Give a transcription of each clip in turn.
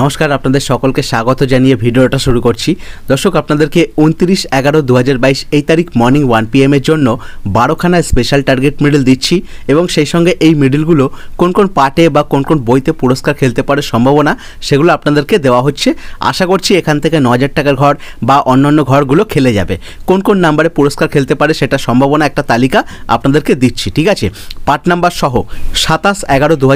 নমস্কার, আপনাদের সকলকে স্বাগত জানিয়ে ভিডিওটা শুরু করছি। দর্শক, আপনাদেরকে উনত্রিশ এগারো দু এই তারিখ মর্নিং ওয়ান পি এর জন্য বারোখানা স্পেশাল টার্গেট মিডল দিচ্ছি এবং সেই সঙ্গে এই মিডলগুলো কোন কোন পার্টে বা কোন কোন বইতে পুরস্কার খেলতে পারে সম্ভাবনা সেগুলো আপনাদেরকে দেওয়া হচ্ছে। আশা করছি এখান থেকে ন হাজার টাকার ঘর বা অন্যান্য ঘরগুলো খেলে যাবে। কোন কোন নাম্বারে পুরস্কার খেলতে পারে সেটা সম্ভাবনা একটা তালিকা আপনাদেরকে দিচ্ছি, ঠিক আছে? পার্ট নাম্বার সহ সাতাশ এগারো দু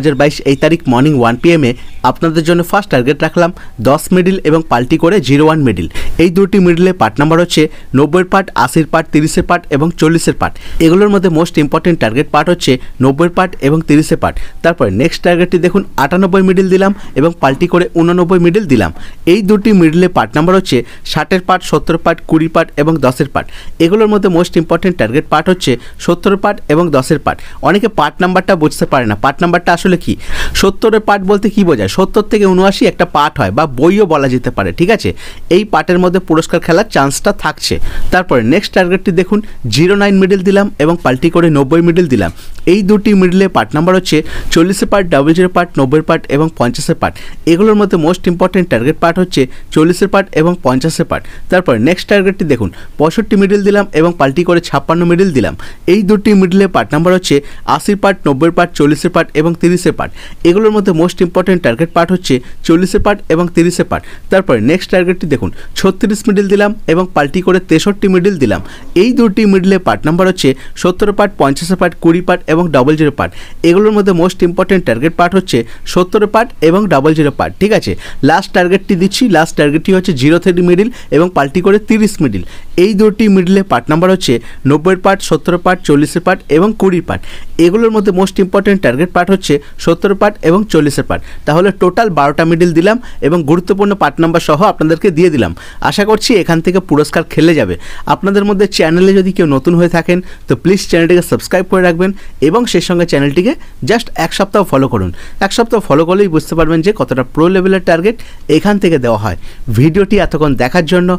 এই তারিখ মর্নিং ওয়ান পি এমে আপনাদের জন্য ফার্স্ট টার্গেট রাখলাম দশ মিডিল এবং পাল্টি করে জিরো ওয়ান মিডিল এই দুটি মিডলে পার্ট নাম্বার হচ্ছে নব্বইয়ের পার্ট, আশির পার্ট, তিরিশের পার্ট এবং চল্লিশের পার্ট। এগুলোর মধ্যে মোস্ট ইম্পর্টেন্ট টার্গেট পার্ট হচ্ছে নব্বইয়ের পার্ট এবং তিরিশের পার্ট। তারপরে নেক্সট টার্গেটটি দেখুন, আটানব্বই মিডিল দিলাম এবং পাল্টি করে উননব্বই মিডিল দিলাম। এই দুটি মিডলে পার্ট নাম্বার হচ্ছে ষাটের পার্ট সত্তর পার্ট কুড়ি পার্ট এবং দশের পার্ট। এগুলোর মধ্যে মোস্ট ইম্পর্টেন্ট টার্গেট পার্ট হচ্ছে সত্তর পার্ট এবং দশের পার্ট। অনেকে পার্ট নাম্বারটা বুঝতে পারে না। পার্ট নাম্বারটা আসলে কি? সত্তরের পার্ট বলতে কি বোঝায়? সত্তর থেকে উনআশি একটা পার্ট হয় বা বইও বলা যেতে পারে, ঠিক আছে? এই পার্টের মধ্যে পুরস্কার খেলার চান্সটা থাকছে। তারপরে নেক্সট টার্গেটটি দেখুন জিরো নাইন মিডিল দিলাম এবং পাল্টি করে নব্বই মিডিল দিলাম। এই দুটি মিডলে পার্ট নাম্বার হচ্ছে চল্লিশের পার্ট ডাবল জিরো পার্ট নব্বই পার্ট এবং পঞ্চাশের পার্ট এগুলোর মধ্যে মোস্ট ইম্পর্টেন্ট টার্গেট পার্ট হচ্ছে চল্লিশের পার্ট এবং পঞ্চাশের পার্ট তারপরে নেক্সট টার্গেটটি দেখুন, পঁয়ষট্টি মিডল দিলাম এবং পাল্টি করে ছাপ্পান্ন মিডল দিলাম। এই দুটি মিডলে পার্ট নাম্বার হচ্ছে আশির পার্ট নব্বই পার্ট চল্লিশের পার্ট এবং তিরিশের পার্ট এগুলোর মধ্যে মোস্ট ইম্পর্টেন্ট টার্গেট পার্ট হচ্ছে চল্লিশের পার্ট এবং তিরিশের পার্ট তারপরে নেক্সট টার্গেটটি দেখুন, ছত্রিশ মিডিল দিলাম এবং পাল্টি করে তেষট্টি মিডিল দিলাম। এই দুটি মিডলে পার্ট নাম্বার হচ্ছে সত্তর পার্ট পঞ্চাশের পার্ট কুড়ি পার্ট এবং ডবল জিরো পার্ট এগুলোর মধ্যে মোস্ট ইম্পর্টেন্ট টার্গেট পার্ট হচ্ছে সত্তর পার্ট এবং ডাবল জিরো পার্ট ঠিক আছে? লাস্ট টার্গেটটি দিচ্ছি লাস্ট টার্গেটটি হচ্ছে জিরো থ্রি মিডিল এবং পাল্টি করে তিরিশ মিডিল এই দুটি মিডলে পার্ট নাম্বার হচ্ছে নব্বই পার্ট সত্তর পার্ট, চল্লিশের পার্ট এবং কুড়ি পার্ট। এগুলোর মধ্যে মোস্ট ইম্পর্টেন্ট টার্গেট পার্ট হচ্ছে সত্তর পার্ট এবং চল্লিশের পার্ট। তাহলে টোটাল বারোটা মিডিল দিলাম এবং গুরুত্বপূর্ণ পার্ট নাম্বার সহ আপনাদেরকে দিয়ে দিলাম। আশা করছি এখান থেকে পুরস্কার খেলে যাবে। আপনাদের মধ্যে চ্যানেলে যদি কেউ নতুন হয়ে থাকেন, তো প্লিজ চ্যানেলটিকে সাবস্ক্রাইব করে রাখবেন এবং সেই সঙ্গে চ্যানেলটিকে জাস্ট এক সপ্তাহ ফলো করুন। এক সপ্তাহ ফলো করলেই বুঝতে পারবেন যে কতটা প্রো লেভেলের টার্গেট এখান থেকে দেওয়া হয়। ভিডিওটি এতক্ষণ দেখার জন্য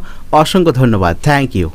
অসংখ্য ধন্যবাদ। Thank chiều